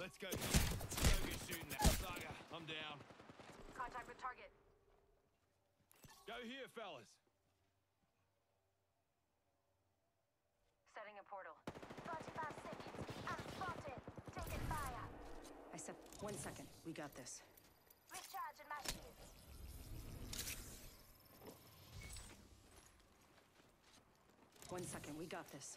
Let's go. Go get shooting that Saga. I'm down. Contact with target. Go here, fellas. Setting a portal. 45 seconds. I'm spotted. Taking fire. I said, one second. We got this. Recharging my shields. One second. We got this.